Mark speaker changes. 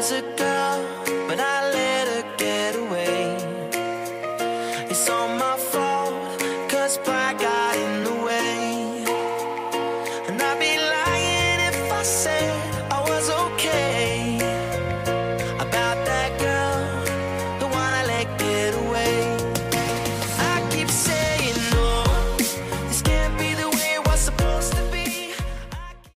Speaker 1: was a girl, but I let her get away. It's all my fault, cause pride got in the way. And I'd be lying if I said